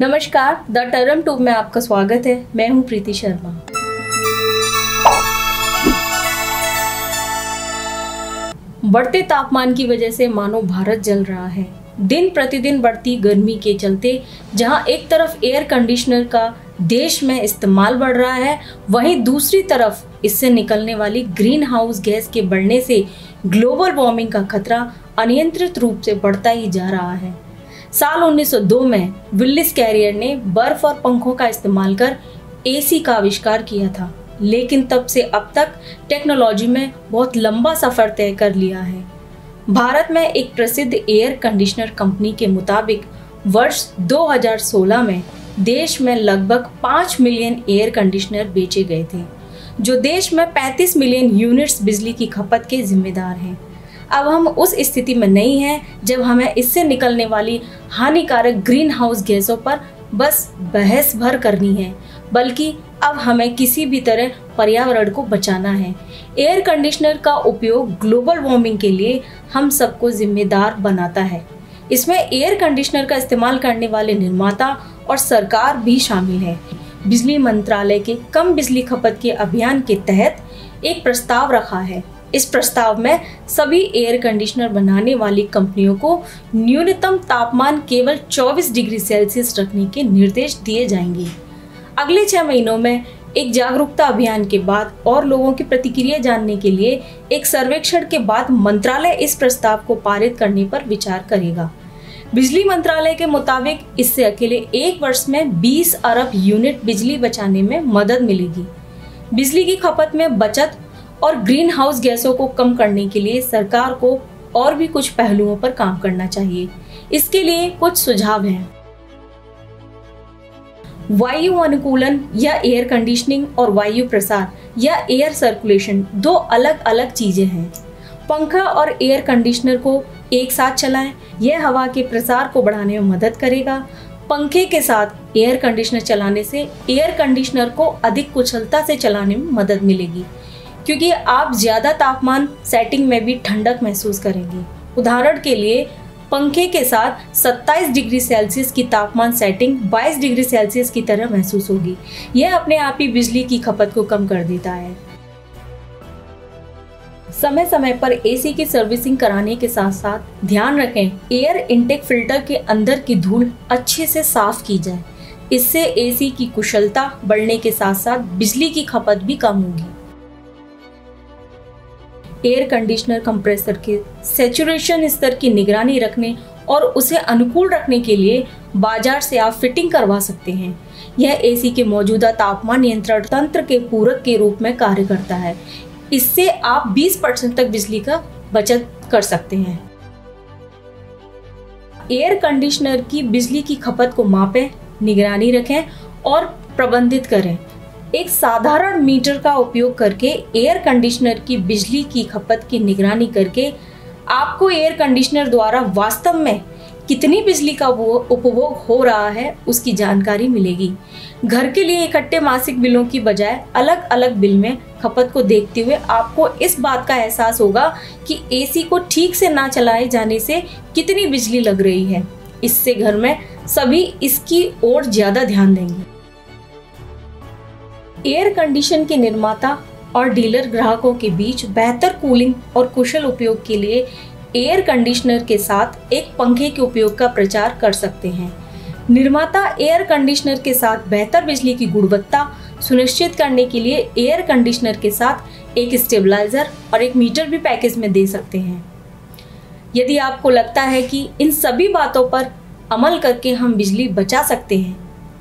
नमस्कार, the term tube में आपका स्वागत है। मैं हूँ प्रीति शर्मा। बढ़ते तापमान की वजह से मानो भारत जल रहा है। दिन प्रतिदिन बढ़ती गर्मी के चलते, जहाँ एक तरफ़ एयर कंडीशनर का देश में इस्तेमाल बढ़ रहा है, वहीं दूसरी तरफ़ इससे निकलने वाली ग्रीन हाउस गैस के बढ़ने से ग्लोबल वार्मिंग का खतरा अनियंत्रित रूप से बढ़ता ही जा रहा है। साल 1902 में विल्लिस कैरियर ने बर्फ़ और पंखों का इस्तेमाल कर एसी का आविष्कार किया था, लेकिन तब से अब तक टेक्नोलॉजी में बहुत लंबा सफ़र तय कर लिया है। भारत में एक प्रसिद्ध एयर कंडीशनर कंपनी के मुताबिक, वर्ष 2016 में देश में लगभग 5 मिलियन एयर कंडीशनर बेचे गए थे, जो देश में 35 मिलियन यूनिट्स बिजली की खपत के जिम्मेदार हैं। अब हम उस स्थिति में नहीं हैं जब हमें इससे निकलने वाली हानिकारक ग्रीन हाउस गैसों पर बस बहस भर करनी है, बल्कि अब हमें किसी भी तरह पर्यावरण को बचाना है। एयर कंडीशनर का उपयोग ग्लोबल वार्मिंग के लिए हम सबको जिम्मेदार बनाता है। इसमें एयर कंडीशनर का इस्तेमाल करने वाले निर्माता और सरकार भी शामिल है। बिजली मंत्रालय के कम बिजली खपत के अभियान के तहत एक प्रस्ताव रखा है। इस प्रस्ताव में सभी एयर कंडीशनर बनाने वाली कंपनियों को न्यूनतम तापमान केवल 24 डिग्री सेल्सियस रखने के निर्देश दिए जाएँगे। अगले छह महीनों में एक जागरूकता अभियान के बाद और लोगों की प्रतिक्रिया जानने के लिए एक सर्वेक्षण के बाद मंत्रालय इस प्रस्ताव को पारित करने पर विचार करेगा। बिजली मंत्रालय के मुताबिक इससे अकेले एक वर्ष में 20 अरब यूनिट बिजली बचाने में मदद मिलेगी। बिजली की खपत में बचत और ग्रीन हाउस गैसों को कम करने के लिए सरकार को और भी कुछ पहलुओं पर काम करना चाहिए। इसके लिए कुछ सुझाव हैं। वायु अनुकूलन या एयर कंडीशनिंग और वायु प्रसार या एयर सर्कुलेशन दो अलग अलग चीज़ें हैं। पंखा और एयर कंडीशनर को एक साथ चलाएँ, यह हवा के प्रसार को बढ़ाने में मदद करेगा। पंखे के साथ एयर कंडीशनर चलाने से एयर कंडीशनर को अधिक कुशलता से चलाने में मदद मिलेगी। क्योंकि आप ज़्यादा तापमान सेटिंग में भी ठंडक महसूस करेंगे। उदाहरण के लिए, पंखे के साथ 27 डिग्री सेल्सियस की तापमान सेटिंग 22 डिग्री सेल्सियस की तरह महसूस होगी। यह अपने आप ही बिजली की खपत को कम कर देता है। समय समय पर एसी की सर्विसिंग कराने के साथ साथ ध्यान रखें एयर इनटेक फ़िल्टर के अंदर की धूल अच्छे से साफ़ की जाए। इससे एसी की कुशलता बढ़ने के साथ साथ बिजली की खपत भी कम होगी। एयर कंडीशनर कंप्रेसर के सेचुरेशन स्तर की निगरानी रखने और उसे अनुकूल रखने के लिए बाज़ार से आप फिटिंग करवा सकते हैं। यह एसी के मौजूदा तापमान नियंत्रण तंत्र के पूरक के रूप में कार्य करता है। इससे आप 20 परसेंट तक बिजली का बचत कर सकते हैं। एयर कंडीशनर की बिजली की खपत को मापें, निगरानी रखें और प्रबंधित करें। एक साधारण मीटर का उपयोग करके एयर कंडीशनर की बिजली की खपत की निगरानी करके आपको एयर कंडीशनर द्वारा वास्तव में कितनी बिजली का उपभोग हो रहा है, उसकी जानकारी मिलेगी। घर के लिए इकट्ठे मासिक बिलों की बजाय अलग अलग बिल में खपत को देखते हुए आपको इस बात का एहसास होगा कि एसी को ठीक से ना चलाए जाने से कितनी बिजली लग रही है। इससे घर में सभी इसकी ओर ज़्यादा ध्यान देंगे। एयर कंडीशन के निर्माता और डीलर ग्राहकों के बीच बेहतर कूलिंग और कुशल उपयोग के लिए एयर कंडीशनर के साथ एक पंखे के उपयोग का प्रचार कर सकते हैं। निर्माता एयर कंडीशनर के साथ बेहतर बिजली की गुणवत्ता सुनिश्चित करने के लिए एयर कंडीशनर के साथ एक स्टेबलाइजर और एक मीटर भी पैकेज में दे सकते हैं। यदि आपको लगता है कि इन सभी बातों पर अमल करके हम बिजली बचा सकते हैं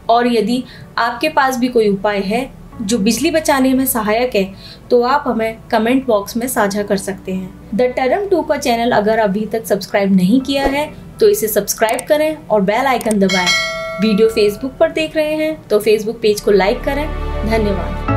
और यदि आपके पास भी कोई उपाय है जो बिजली बचाने में सहायक है तो आप हमें कमेंट बॉक्स में साझा कर सकते हैं। द टर्म टू का चैनल अगर अभी तक सब्सक्राइब नहीं किया है तो इसे सब्सक्राइब करें और बेल आइकन दबाएँ। वीडियो फेसबुक पर देख रहे हैं तो फेसबुक पेज को लाइक करें। धन्यवाद।